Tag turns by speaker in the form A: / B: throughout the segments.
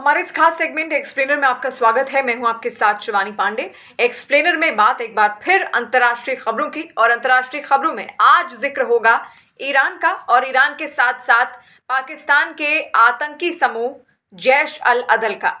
A: हमारे इस खास सेगमेंट एक्सप्लेनर में आपका स्वागत है। मैं हूँ आपके साथ शिवानी पांडे। एक्सप्लेनर में बात एक बार फिर अंतर्राष्ट्रीय खबरों की और अंतर्राष्ट्रीय खबरों में आज ज़िक्र होगा ईरान का और ईरान के साथ साथ पाकिस्तान के आतंकी समूह जैश अल अदल का।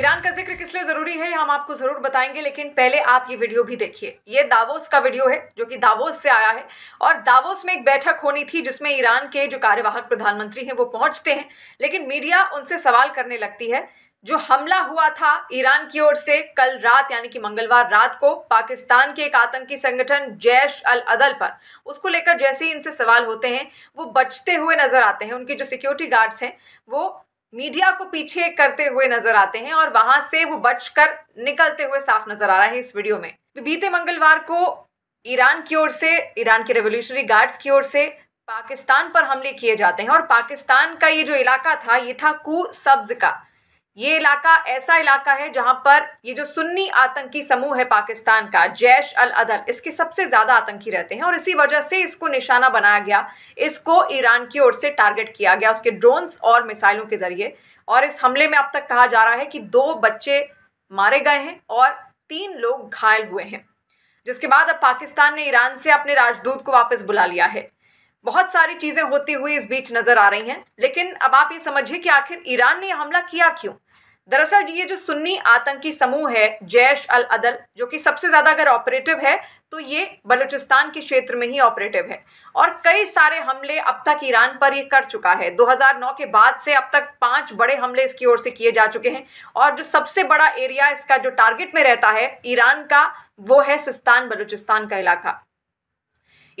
A: ईरान का ज़िक्र किस लिए ज़रूरी है, हम आपको ज़रूर बताएँगे, लेकिन पहले आप ये वीडियो भी देखिए। ये दावोस का वीडियो है, जो कि दावोस से आया है, और दावोस में एक बैठक होनी थी, जिसमें ईरान के जो कार्यवाहक प्रधानमंत्री हैं, वो पहुँचते हैं, लेकिन मीडिया उनसे सवाल करने लगती है, जो हमला हुआ था ईरान की ओर से कल रात, यानी कि मंगलवार रात को, पाकिस्तान के एक आतंकी संगठन जैश अल अदल पर, उसको लेकर जैसे ही इनसे सवाल होते हैं, वो बचते हुए नज़र आते हैं, उनके जो सिक्योरिटी गार्ड्स हैं, वो मीडिया को पीछे करते हुए नज़र आते हैं और वहाँ से वो बचकर निकलते हुए साफ़ नज़र आ रहा है इस वीडियो में। बीते मंगलवार को ईरान की ओर से, ईरान के रेवोल्यूशनरी गार्ड्स की ओर से पाकिस्तान पर हमले किए जाते हैं और पाकिस्तान का ये जो इलाका था, ये था कु सब्ज का। ये इलाका ऐसा इलाका है जहाँ पर ये जो सुन्नी आतंकी समूह है पाकिस्तान का, जैश अल अदल, इसके सबसे ज़्यादा आतंकी रहते हैं और इसी वजह से इसको निशाना बनाया गया। इसको ईरान की ओर से टारगेट किया गया उसके ड्रोन्स और मिसाइलों के ज़रिए। और इस हमले में अब तक कहा जा रहा है कि दो बच्चे मारे गए हैं और तीन लोग घायल हुए हैं, जिसके बाद अब पाकिस्तान ने ईरान से अपने राजदूत को वापस बुला लिया है। बहुत सारी चीज़ें होती हुई इस बीच नज़र आ रही हैं, लेकिन अब आप ये समझिए कि आखिर ईरान ने हमला किया क्यों? दरअसल ये जो सुन्नी आतंकी समूह है, जैश अल अदल, जो कि सबसे ज़्यादा अगर ऑपरेटिव है तो ये बलूचिस्तान के क्षेत्र में ही ऑपरेटिव है। और कई सारे हमले अब तक ईरान पर ये कर चुका है। 2009 के बाद से अब तक पाँच बड़े हमले इसकी ओर से किए जा चुके हैं, और जो सबसे बड़ा एरिया इसका जो टारगेट में रहता है, ईरान का, वो है सिस्तान, बलूचिस्तान का इलाका।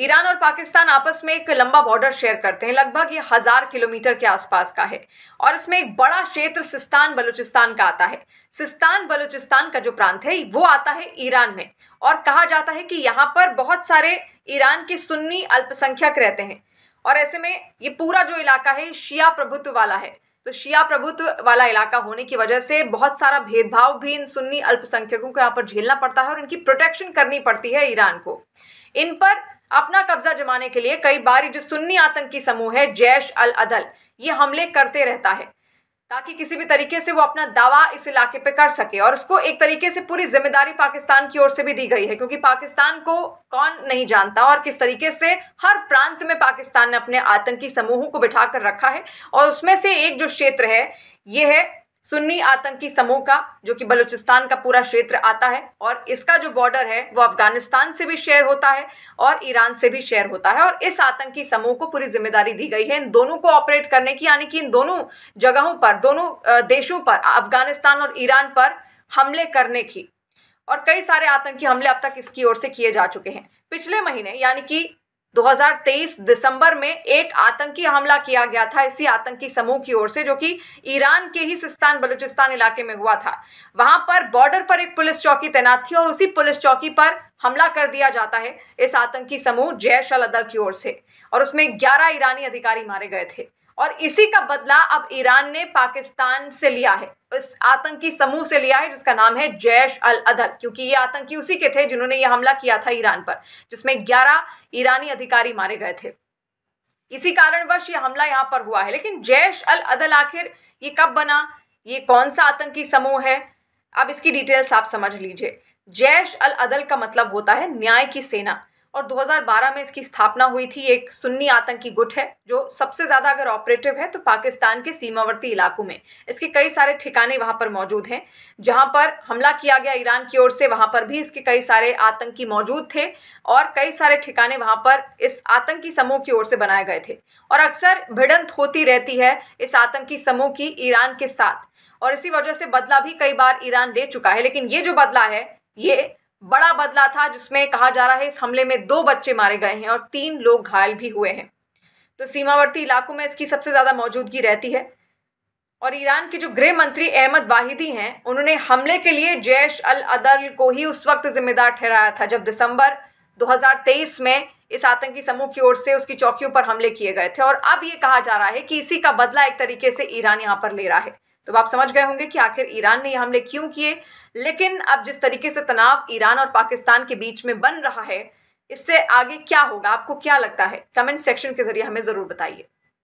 A: ईरान और पाकिस्तान आपस में एक लंबा बॉर्डर शेयर करते हैं। लगभग ये हज़ार किलोमीटर के आसपास का है और इसमें एक बड़ा क्षेत्र सिस्तान बलूचिस्तान का आता है। सिस्तान बलूचिस्तान का जो प्रांत है, वो आता है ईरान में और कहा जाता है कि यहाँ पर बहुत सारे ईरान के सुन्नी अल्पसंख्यक रहते हैं और ऐसे में ये पूरा जो इलाका है, शिया प्रभुत्व वाला है। तो शिया प्रभुत्व वाला इलाका होने की वजह से बहुत सारा भेदभाव भी इन सुन्नी अल्पसंख्यकों को यहाँ पर झेलना पड़ता है और इनकी प्रोटेक्शन करनी पड़ती है ईरान को। इन पर अपना कब्जा जमाने के लिए कई बार जो सुन्नी आतंकी समूह है, जैश अल अदल, ये हमले करते रहता है, ताकि किसी भी तरीके से वो अपना दावा इस इलाके पे कर सके और उसको एक तरीके से पूरी ज़िम्मेदारी पाकिस्तान की ओर से भी दी गई है, क्योंकि पाकिस्तान को कौन नहीं जानता और किस तरीके से हर प्रांत में पाकिस्तान ने अपने आतंकी समूहों को बिठा कर रखा है और उसमें से एक जो क्षेत्र है, ये है सुन्नी आतंकी समूह का, जो कि बलूचिस्तान का पूरा क्षेत्र आता है, और इसका जो बॉर्डर है, वो अफ़गानिस्तान से भी शेयर होता है और ईरान से भी शेयर होता है। और इस आतंकी समूह को पूरी ज़िम्मेदारी दी गई है इन दोनों को ऑपरेट करने की, यानी कि इन दोनों जगहों पर, दोनों देशों पर, अफ़गानिस्तान और ईरान पर हमले करने की। और कई सारे आतंकी हमले अब तक इसकी ओर से किए जा चुके हैं। पिछले महीने, यानी कि 2023 दिसंबर में एक आतंकी हमला किया गया था इसी आतंकी समूह की ओर से, जो कि ईरान के ही सिस्तान बलूचिस्तान इलाके में हुआ था। वहाँ पर बॉर्डर पर एक पुलिस चौकी तैनात थी और उसी पुलिस चौकी पर हमला कर दिया जाता है इस आतंकी समूह जैश अल अदल की ओर से, और उसमें ग्यारह ईरानी अधिकारी मारे गए थे। और इसी का बदला अब ईरान ने पाकिस्तान से लिया है, इस आतंकी समूह से लिया है, जिसका नाम है जैश अल अदल, क्योंकि ये आतंकी उसी के थे जिन्होंने ये हमला किया था ईरान पर, जिसमें 11 ईरानी अधिकारी मारे गए थे। इसी कारणवश ये हमला यहाँ पर हुआ है, लेकिन जैश अल अदल आखिर ये कब बना, ये कौन सा आतंकी समूह है, अब इसकी डिटेल्स आप समझ लीजिए। जैश अल अदल का मतलब होता है न्याय की सेना। और 2012 में इसकी स्थापना हुई थी, एक सुन्नी आतंकी गुट है, जो सबसे ज़्यादा अगर ऑपरेटिव है तो पाकिस्तान के सीमावर्ती इलाकों में। इसके कई सारे ठिकाने वहाँ पर मौजूद हैं, जहाँ पर हमला किया गया ईरान की ओर से, वहाँ पर भी इसके कई सारे आतंकी मौजूद थे और कई सारे ठिकाने वहाँ पर इस आतंकी समूह की ओर से बनाए गए थे। और अक्सर भिड़ंत होती रहती है इस आतंकी समूह की ईरान के साथ। और इसी वजह से बदला भी कई बार ईरान ले चुका है, लेकिन ये जो बदला है, ये बड़ा बदला था जिसमें कहा जा रहा है इस हमले में दो बच्चे मारे गए हैं और तीन लोग घायल भी हुए हैं। तो सीमावर्ती इलाकों में इसकी सबसे ज़्यादा मौजूदगी रहती है। और ईरान के जो गृह मंत्री अहमद वाहिदी हैं, उन्होंने हमले के लिए जैश अल अदल को ही उस वक्त जिम्मेदार ठहराया था, जब दिसंबर 2023 में इस आतंकी समूह की ओर से उसकी चौकियों पर हमले किए गए थे। और अब ये कहा जा रहा है कि इसी का बदला एक तरीके से ईरान यहाँ पर ले रहा है। तो आप समझ गए होंगे कि आखिर ईरान ने ये हमले क्यों किए। लेकिन अब जिस तरीके से तनाव ईरान और पाकिस्तान के बीच में बन रहा है, इससे आगे क्या होगा? आपको क्या लगता है? कमेंट सेक्शन के ज़रिए हमें ज़रूर बताइए।